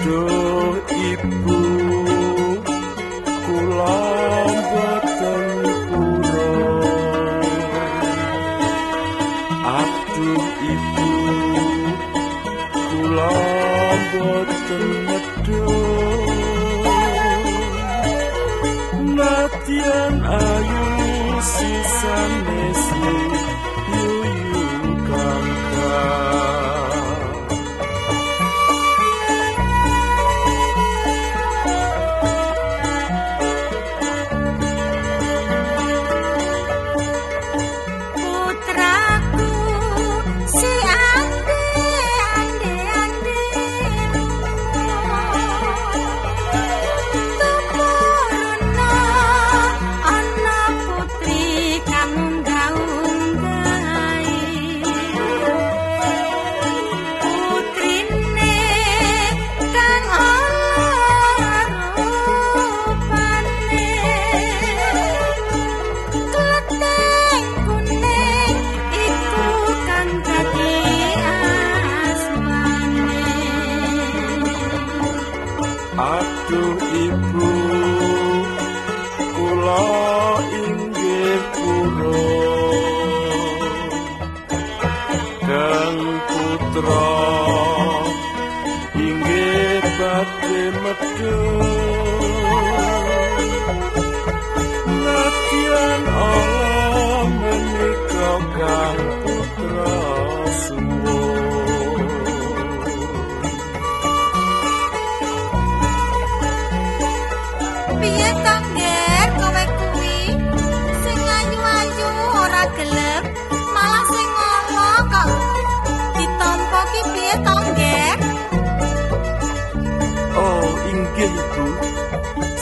Duh ibu kula boten purun Aduh ibu kula boten medun Matian ayu Muhammad do?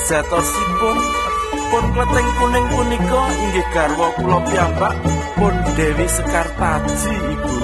sejatosipun pun kleteng kuning punika inggih garwa kula piyambak pun Dewi Sekartaji Ibu.